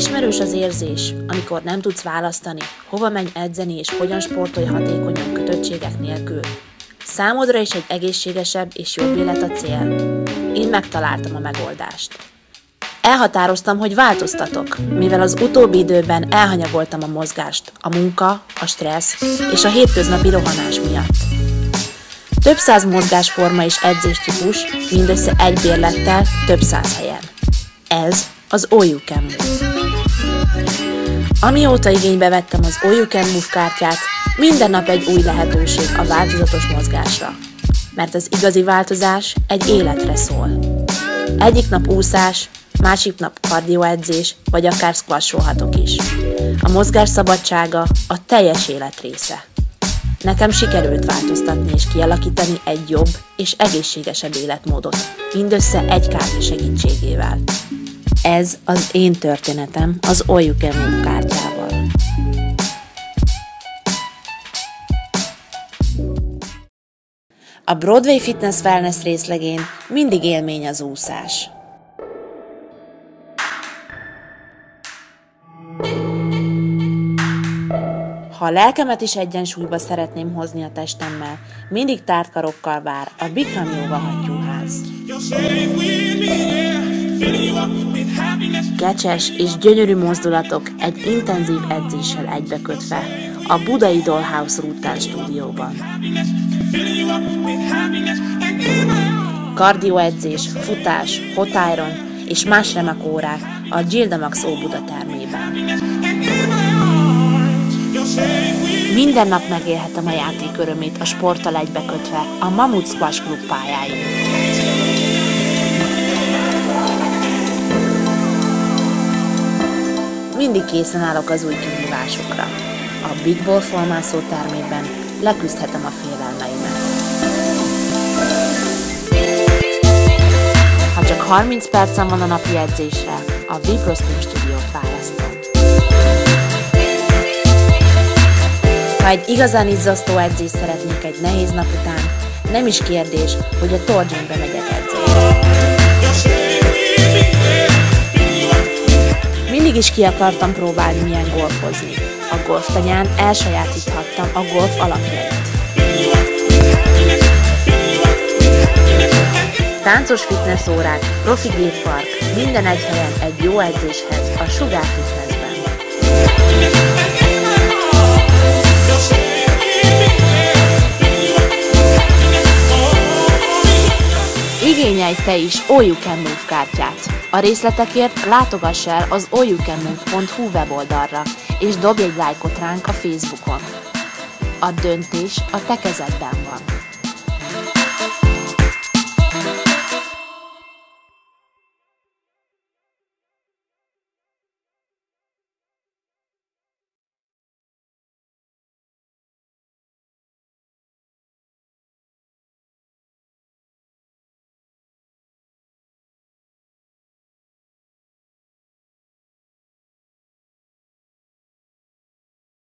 Ismerős az érzés, amikor nem tudsz választani, hova menj edzeni és hogyan sportolj hatékonyan kötöttségek nélkül. Számodra is egy egészségesebb és jobb élet a cél. Én megtaláltam a megoldást. Elhatároztam, hogy változtatok, mivel az utóbbi időben elhanyagoltam a mozgást, a munka, a stressz és a hétköznapi rohanás miatt. Több száz mozgásforma és edzéstípus, mindössze egy bérlettel, több száz helyen. Ez az All You. Amióta igénybe vettem az All You Can Move kártyát, minden nap egy új lehetőség a változatos mozgásra. Mert az igazi változás egy életre szól. Egyik nap úszás, másik nap kardioedzés, vagy akár squasholhatok is. A mozgás szabadsága a teljes élet része. Nekem sikerült változtatni és kialakítani egy jobb és egészségesebb életmódot, mindössze egy kártya segítségével. Ez az én történetem az Move kártyával. A Broadway Fitness Wellness részlegén mindig élmény az úszás. Ha a lelkemet is egyensúlyba szeretném hozni a testemmel, mindig tárt karokkal vár a Bikram Yoga hattyúház. Kecses és gyönyörű mozdulatok egy intenzív edzéssel egybekötve a Budai Dollhouse Rután stúdióban. Kardioedzés, futás, hot iron és más remek órák a Gilda Max Óbuda termében. Minden nap megélhetem a játék örömét a sporttal egybekötve a Mamut Squash Club pályáin. Mindig készen állok az új kihívásokra. A Big Ball formászó termében leküzdhetem a félelmeimet. Ha csak 30 percem van a napi edzésre, a Viprostream stúdiót választom. Ha egy igazán izzasztó edzést szeretnék egy nehéz nap után, nem is kérdés, hogy a Torgymbe megyek edzeni. Mindig is ki akartam próbálni milyen golfozni. A golftanyán elsajátíthattam a golf alapjait. Táncos fitness órák, profi géppark, minden egy helyen egy jó edzéshez a Sugar Fitnessben. Igényelj te is Move kártyát. A részletekért látogass el az allyoucanmove.hu weboldalra, és dobj egy lájkot ránk a Facebookon. A döntés a te kezedben van.